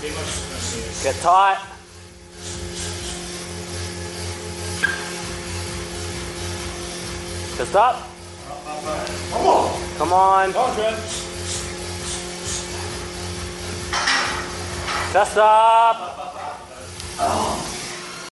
Get tight. Just up. Come on. Come on. Come on, Trent. Just up.